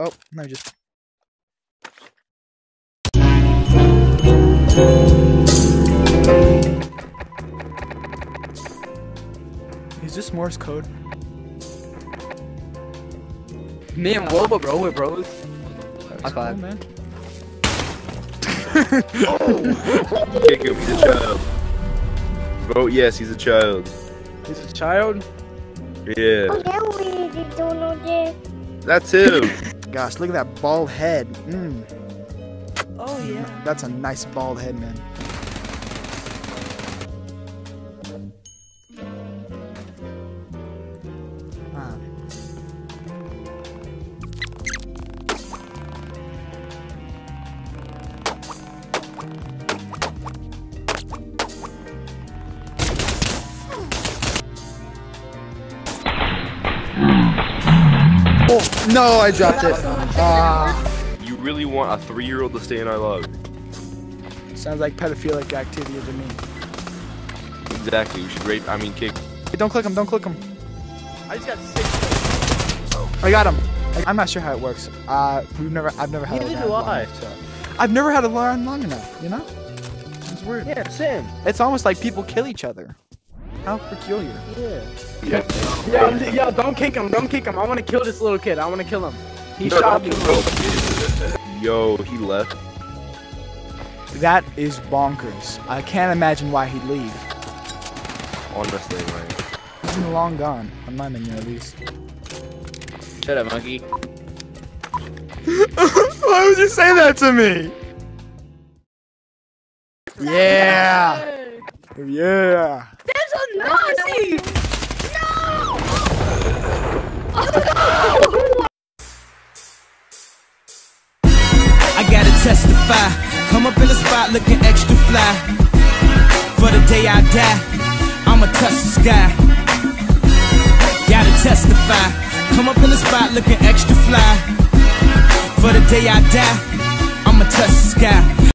Oh, no, just. Is this Morse code? Me and Woba, bro, we're bros. That's High five. cool, man. Kick him, he's a child. Vote yes, he's a child. He's a child. Yeah, that's him. Gosh, look at that bald head. Mm, Oh yeah. that's a nice bald head, man. Ah. Oh, no, I dropped it. Ah. You really want a three-year-old to stay in our love? Sounds like pedophilic activity to me. Exactly. We should rape. I mean, kick. Hey, don't click him, don't click him. I just got six. I got him. I- I'm not sure how it works. Uh, we've never, I've never had Neither a do LAN long I. enough, so. I've never had a LAN long enough, you know? It's weird. Yeah, same. It's almost like people kill each other. How peculiar. Yeah. Yeah. Yo, yo, don't kick him. Don't kick him. I want to kill this little kid. I want to kill him. He No, shot me. don't kill him. Yo, he left. That is bonkers. I can't imagine why he'd leave. Honestly, man. He's been long gone, on my menu at least. Shut up, monkey. why would you say that to me? Yeah! Yeah! There's a Nazi! No! Oh, no! I gotta testify. Come up in the spot looking extra fly. For the day I die, I'ma touch the sky. Gotta testify. Come up in the spot looking extra fly. For the day I die, I'ma touch the sky.